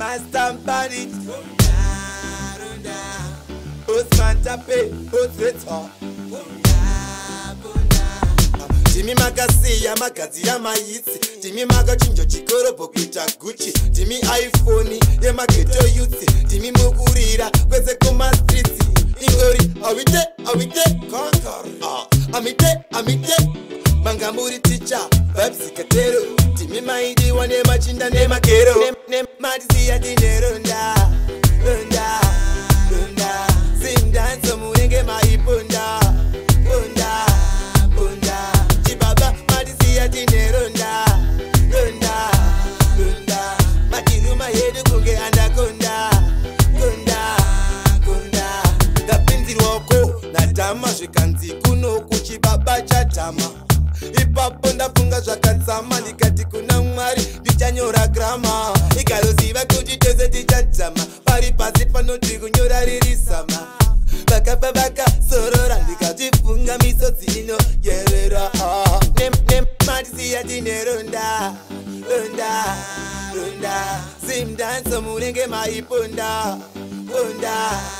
masambani kunyaruna osmantape osetwa dimi makasiya magadzi yamaitsi dimi makachinjo chikorobho kuita guchi dimi iphone yemageto yutsi dimi mukurira kwese kumastrits ingori awite awite konkor amite ah, amite manga muri ticha vibes katero dimi maidiwa nemachinda nemagero ndama zvikanzi kuno kuchibaba chadhama ipapo ndafunga zvakatsama ndikati kuna mwari ndichanyora grama ikaroziva kuti tese tichadhama pari pasi panoti kunyora ririsama vakabva vakasorora ndikatifunga misodzi inoyerera nematisiyatineronda onda onda simdanso murenge maiponda onda, onda.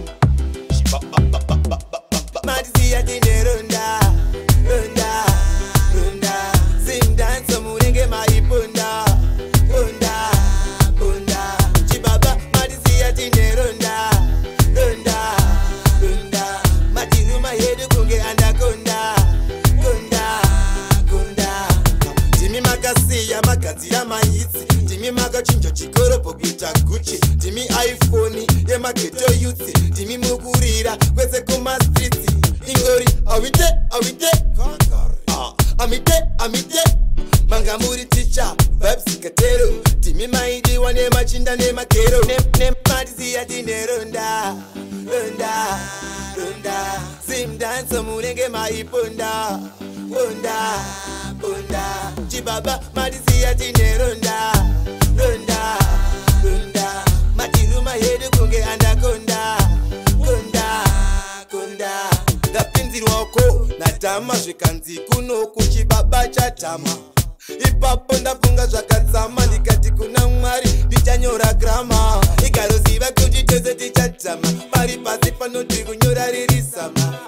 chinjo chikoropo kuita guchi ndimi iphone yemageto youth ndimi mukurira kwese kumastrit ingori awite awite amite ah, amite manga muri ticha vibes katero ndimi maidiwa nemachinda nemakero nemadiziya tine ronda ronda ronda simdanso murenge maiponda onda onda chibaba madiziya tine ronda chatama zvikanzi kuno kuchibaba chatama ipapo ndafunga zvakatsama ndikati kuna mwari ndichanyora grama ikaroziva kuti tese tichatama mari pasi panoti kunyora riri sama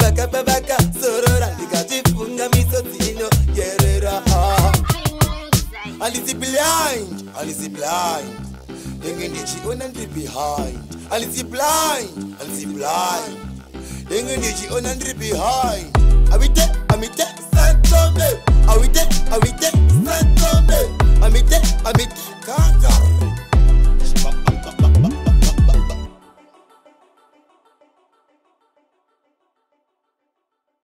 vakabva vakazorora ndikatifunga misodzi ino yerera handisi blind handisi blind ndenge ndichiona ndiri behind handisi blind handisi blind ndenge ndichiona ndiri behind Are we there? Are we there?